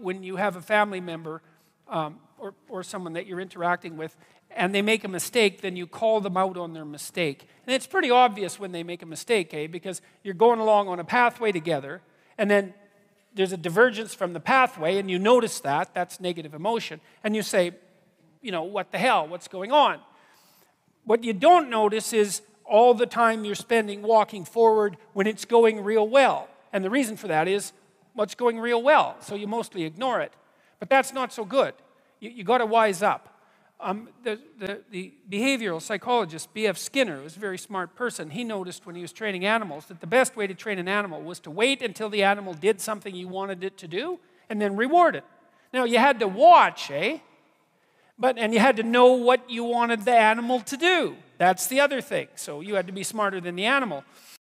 when you have a family member um, or, or someone that you're interacting with and they make a mistake, then you call them out on their mistake. And it's pretty obvious when they make a mistake, eh? Because you're going along on a pathway together, and then there's a divergence from the pathway, and you notice that. That's negative emotion. And you say, you know, what the hell? What's going on? What you don't notice is all the time you're spending walking forward when it's going real well. And the reason for that is what's going real well, so you mostly ignore it. But that's not so good. You, you got to wise up. Um, the, the, the, behavioral psychologist, B.F. Skinner, was a very smart person. He noticed when he was training animals that the best way to train an animal was to wait until the animal did something you wanted it to do and then reward it. Now, you had to watch, eh? But, and you had to know what you wanted the animal to do. That's the other thing. So you had to be smarter than the animal.